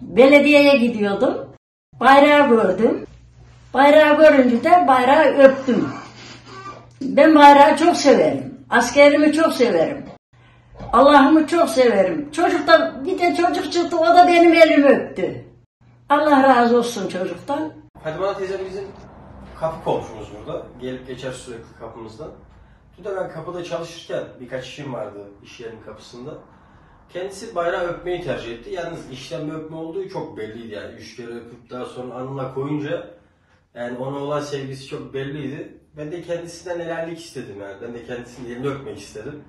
Belediyeye gidiyordum. Bayrağı gördüm. Bayrağı görünce de bayrağı öptüm. Ben bayrağı çok severim. Askerimi çok severim. Allah'ımı çok severim. Çocuk da bir de çocuk çıktı o da benim elimi öptü. Allah razı olsun çocuktan. Fadime teyze bizim kapı komşumuz burada. Gelip geçer sürekli kapımızdan. Dün de ben kapıda çalışırken birkaç işim vardı iş yerinin kapısında. Kendisi bayrağı öpmeyi tercih etti. Yalnız işlem öpme olduğu çok belliydi yani. Üç kere öpüp daha sonra anına koyunca yani ona olan sevgisi çok belliydi. Ben de kendisinden helallik istedim yani. Ben de kendisinin elini öpmek istedim.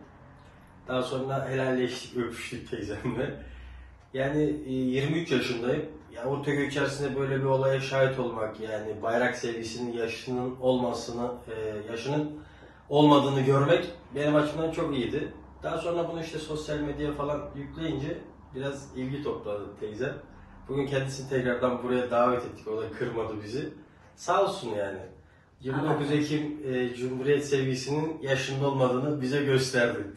Daha sonra helalleştik, öpüştük teyzemle. Yani e, 23 yaşındayım. Ya Ortaköy içerisinde böyle bir olaya şahit olmak yani bayrak sevgisinin yaşının olmasını, e, yaşının olmadığını görmek benim açımdan çok iyiydi. Daha sonra bunu işte sosyal medya falan yükleyince biraz ilgi topladı teyzem. Bugün kendisini tekrardan buraya davet ettik. O da kırmadı bizi. Sağ olsun yani. 29 Ekim e, Cumhuriyet sevgisinin yaşında olmadığını bize gösterdi.